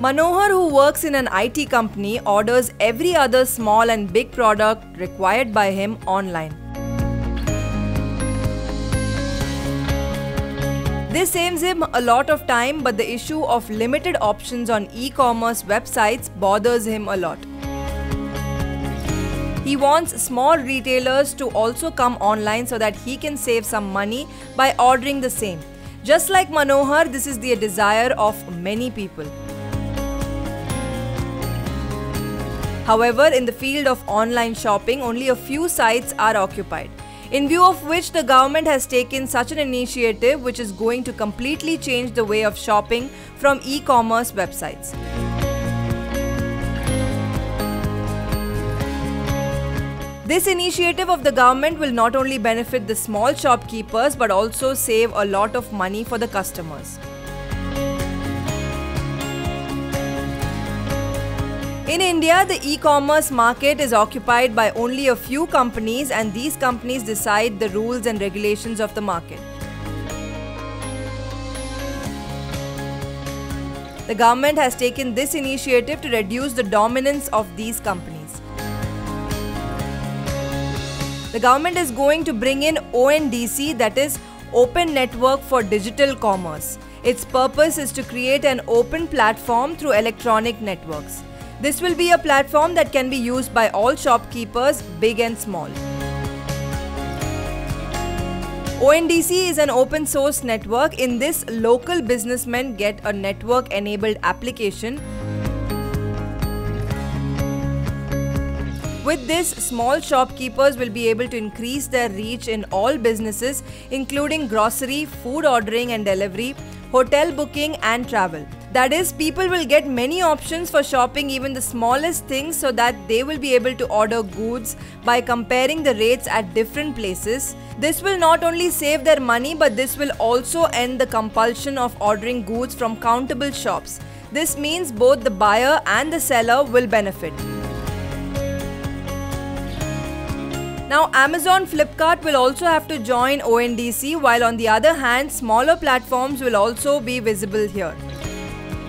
Manohar, who works in an IT company, orders every other small and big product required by him online. This saves him a lot of time, but the issue of limited options on e commerce websites bothers him a lot. He wants small retailers to also come online so that he can save some money by ordering the same. Just like Manohar, this is the desire of many people. However, in the field of online shopping, only a few sites are occupied. In view of which, the government has taken such an initiative which is going to completely change the way of shopping from e commerce websites. This initiative of the government will not only benefit the small shopkeepers but also save a lot of money for the customers. In India, the e-commerce market is occupied by only a few companies and these companies decide the rules and regulations of the market. The government has taken this initiative to reduce the dominance of these companies. The government is going to bring in ONDC that is Open Network for Digital Commerce. Its purpose is to create an open platform through electronic networks. This will be a platform that can be used by all shopkeepers, big and small. ONDC is an open source network. In this, local businessmen get a network enabled application. With this, small shopkeepers will be able to increase their reach in all businesses, including grocery, food ordering and delivery, hotel booking, and travel. That is, people will get many options for shopping even the smallest things so that they will be able to order goods by comparing the rates at different places. This will not only save their money but this will also end the compulsion of ordering goods from countable shops. This means both the buyer and the seller will benefit. Now Amazon Flipkart will also have to join ONDC while on the other hand smaller platforms will also be visible here.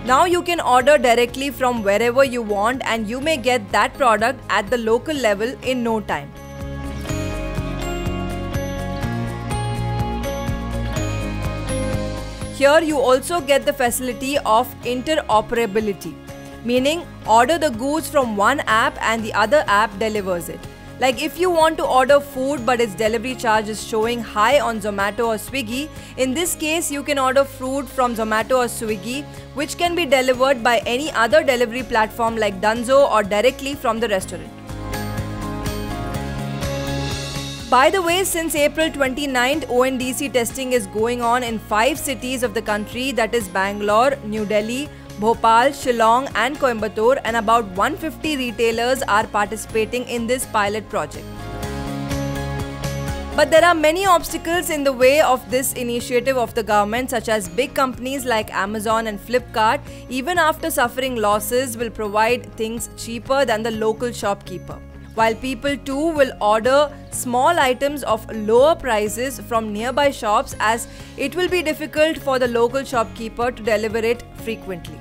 Now you can order directly from wherever you want and you may get that product at the local level in no time. Here you also get the facility of interoperability, meaning order the goods from one app and the other app delivers it. Like if you want to order food but its delivery charge is showing high on Zomato or Swiggy, in this case you can order food from Zomato or Swiggy which can be delivered by any other delivery platform like Dunzo or directly from the restaurant. By the way, since April 29th, ONDC testing is going on in five cities of the country that is Bangalore, New Delhi, Bhopal, Shillong and Coimbatore and about 150 retailers are participating in this pilot project. But there are many obstacles in the way of this initiative of the government such as big companies like Amazon and Flipkart even after suffering losses will provide things cheaper than the local shopkeeper. While people too will order small items of lower prices from nearby shops as it will be difficult for the local shopkeeper to deliver it frequently.